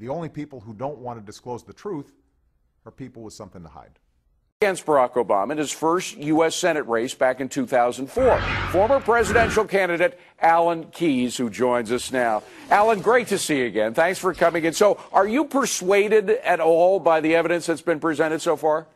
The only people who don't want to disclose the truth are people with something to hide against Barack Obama in his first U.S. Senate race back in 2004. Former presidential candidate Alan Keyes, who joins us now. Alan, great to see you again. Thanks for coming in. So, are you persuaded at all by the evidence that's been presented so far?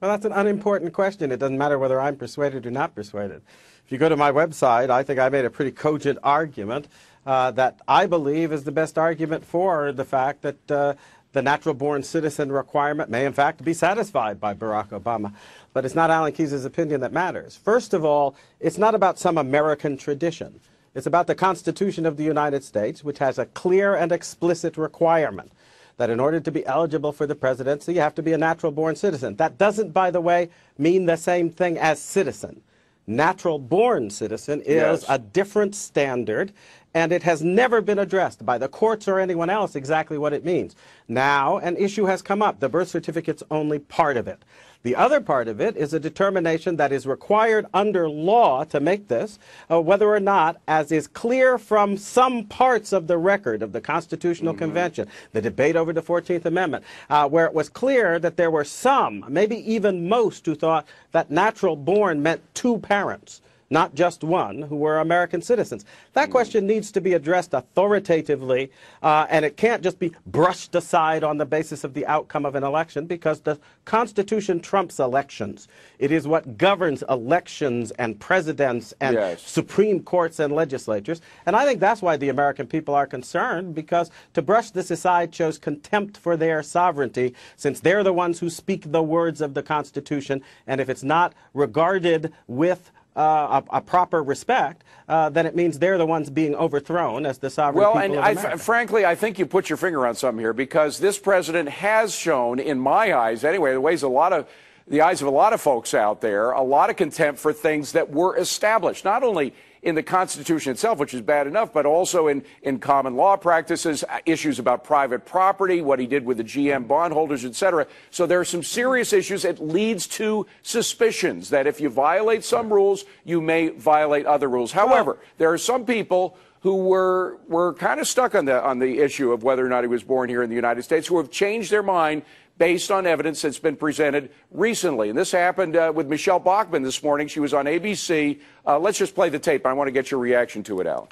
Well, that's an unimportant question. It doesn't matter whether I'm persuaded or not persuaded. If you go to my website, I think I made a pretty cogent argument uh, that I believe is the best argument for the fact that. Uh, the natural born citizen requirement may, in fact, be satisfied by Barack Obama. But it's not Alan Keyes' opinion that matters. First of all, it's not about some American tradition. It's about the Constitution of the United States, which has a clear and explicit requirement that in order to be eligible for the presidency, you have to be a natural born citizen. That doesn't, by the way, mean the same thing as citizen. Natural born citizen is yes. a different standard, and it has never been addressed by the courts or anyone else exactly what it means. Now, an issue has come up. The birth certificate's only part of it. The other part of it is a determination that is required under law to make this, uh, whether or not, as is clear from some parts of the record of the Constitutional mm -hmm. Convention, the debate over the 14th Amendment, uh, where it was clear that there were some, maybe even most, who thought that natural born meant two parents not just one, who were American citizens. That question needs to be addressed authoritatively, uh, and it can't just be brushed aside on the basis of the outcome of an election because the Constitution trumps elections. It is what governs elections and presidents and yes. Supreme Courts and legislatures. And I think that's why the American people are concerned because to brush this aside shows contempt for their sovereignty since they're the ones who speak the words of the Constitution. And if it's not regarded with uh, a, a, proper respect, uh, then it means they're the ones being overthrown as the sovereign well, people and of frankly, I think you put your finger on something here because this president has shown, in my eyes anyway, the ways a lot of the eyes of a lot of folks out there, a lot of contempt for things that were established, not only in the Constitution itself, which is bad enough, but also in, in common law practices, uh, issues about private property, what he did with the GM bondholders, et cetera. So there are some serious issues. It leads to suspicions that if you violate some rules, you may violate other rules. However, there are some people who were were kind of stuck on the on the issue of whether or not he was born here in the United States, who have changed their mind based on evidence that's been presented recently. And this happened uh, with Michele Bachmann this morning. She was on ABC. Uh, let's just play the tape. I want to get your reaction to it, Al.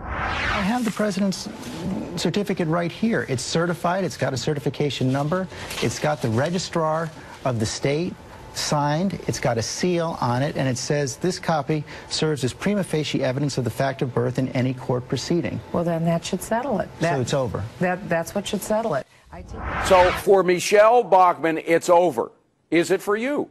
I have the president's certificate right here. It's certified. It's got a certification number. It's got the registrar of the state signed. It's got a seal on it, and it says this copy serves as prima facie evidence of the fact of birth in any court proceeding. Well, then that should settle it. That, so it's over. That, that's what should settle it. So for Michele Bachmann, it's over. Is it for you?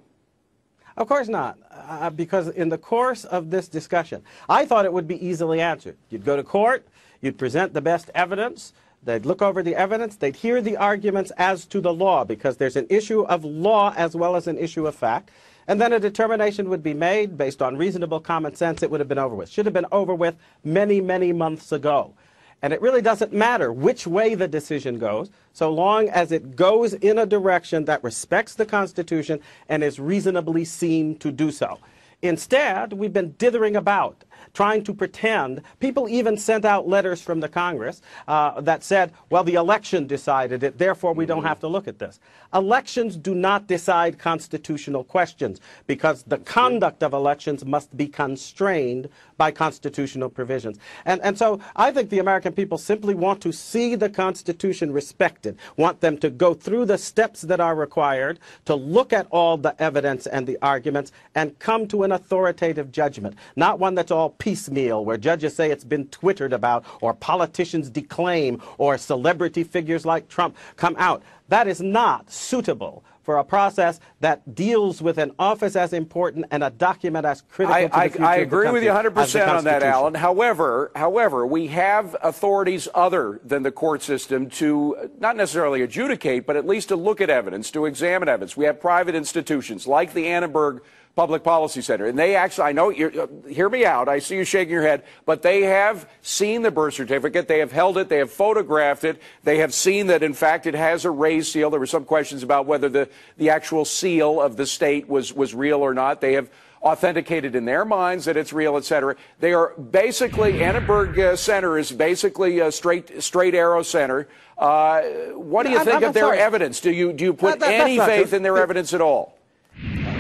Of course not, uh, because in the course of this discussion, I thought it would be easily answered. You'd go to court, you'd present the best evidence, they'd look over the evidence, they'd hear the arguments as to the law, because there's an issue of law as well as an issue of fact, and then a determination would be made based on reasonable common sense. It would have been over with. Should have been over with many, many months ago. And it really doesn't matter which way the decision goes, so long as it goes in a direction that respects the Constitution and is reasonably seen to do so. Instead, we've been dithering about, trying to pretend. People even sent out letters from the Congress uh, that said, well, the election decided it, therefore we don't have to look at this. Elections do not decide constitutional questions because the conduct of elections must be constrained by constitutional provisions. And, and so I think the American people simply want to see the Constitution respected, want them to go through the steps that are required, to look at all the evidence and the arguments, and come to an authoritative judgment, not one that's all piecemeal, where judges say it's been twittered about, or politicians declaim, or celebrity figures like Trump come out. That is not suitable for a process that deals with an office as important and a document as critical I, to the I, I agree with you 100% on that, Alan. However, however, we have authorities other than the court system to uh, not necessarily adjudicate, but at least to look at evidence, to examine evidence. We have private institutions like the Annenberg Public Policy Center. And they actually, I know, you uh, hear me out. I see you shaking your head, but they have seen the birth certificate. They have held it. They have photographed it. They have seen that, in fact, it has a raised seal. There were some questions about whether the, the actual seal of the state was, was real or not. They have authenticated in their minds that it's real, et cetera. They are basically, Annenberg uh, Center is basically a straight, straight arrow center. Uh, what do you I'm- think I'm of their sorry. evidence? Do you, do you put That- that- any faith in their evidence at all?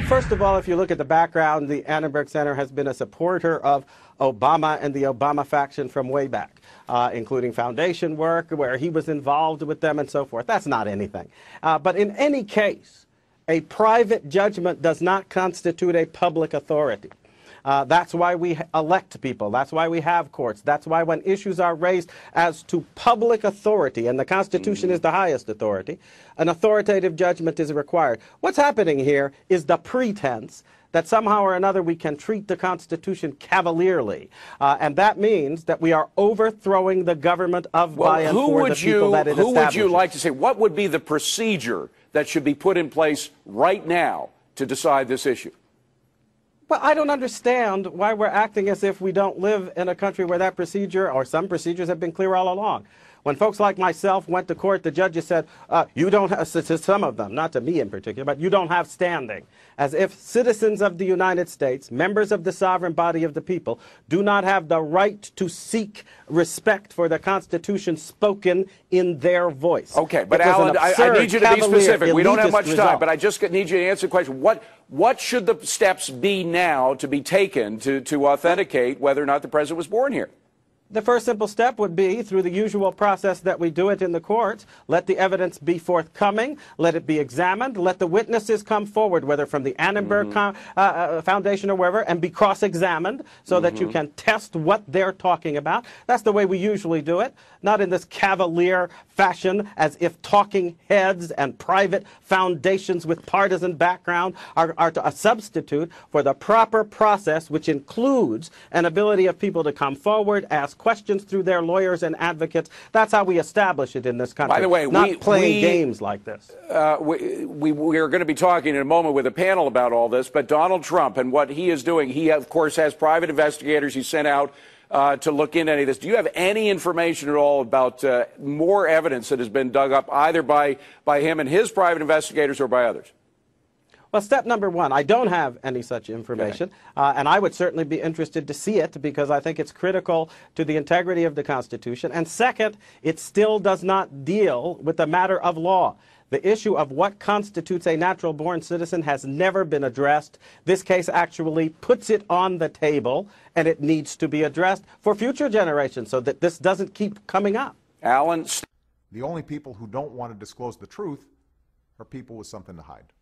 First of all, if you look at the background, the Annenberg Center has been a supporter of Obama and the Obama faction from way back, uh, including foundation work where he was involved with them and so forth. That's not anything. Uh, but in any case, a private judgment does not constitute a public authority. Uh, that's why we elect people. That's why we have courts. That's why when issues are raised as to public authority, and the Constitution is the highest authority, an authoritative judgment is required. What's happening here is the pretense that somehow or another we can treat the Constitution cavalierly. Uh, and that means that we are overthrowing the government of, by, and who for the would people you that it who would you like to say? What would be the procedure that should be put in place right now to decide this issue? Well, I don't understand why we're acting as if we don't live in a country where that procedure or some procedures have been clear all along. When folks like myself went to court, the judges said, uh, you don't have, to some of them, not to me in particular, but you don't have standing. As if citizens of the United States, members of the sovereign body of the people, do not have the right to seek respect for the Constitution spoken in their voice. Okay, but It was an Alan, I, I need you to be specific. We don't have much time, but I just need you to answer the question. What what should the steps be now to be taken to, to authenticate whether or not the president was born here? The first simple step would be through the usual process that we do it in the courts. Let the evidence be forthcoming. Let it be examined. Let the witnesses come forward, whether from the Annenberg Mm-hmm. Uh, uh, Foundation or wherever, and be cross examined so that Mm-hmm. you can test what they're talking about. That's the way we usually do it, not in this cavalier fashion as if talking heads and private foundations with partisan background are, are to- a substitute for the proper process, which includes an ability of people to come forward, ask questions through their lawyers and advocates. That's how we establish it in this country. By the way, not we- playing we- games like this. Uh, we, we, we are going to be talking in a moment with a panel about all this, but Donald Trump and what he is doing, he, of course, has private investigators he sent out uh, to look into any of this. Do you have any information at all about uh, more evidence that has been dug up either by, by him and his private investigators or by others? Well, step number one, I don't have any such information, uh, and I would certainly be interested to see it because I think it's critical to the integrity of the Constitution. And second, it still does not deal with the matter of law. The issue of what constitutes a natural born citizen has never been addressed. This case actually puts it on the table, and it needs to be addressed for future generations so that this doesn't keep coming up. Alan, The only people who don't want to disclose the truth are people with something to hide.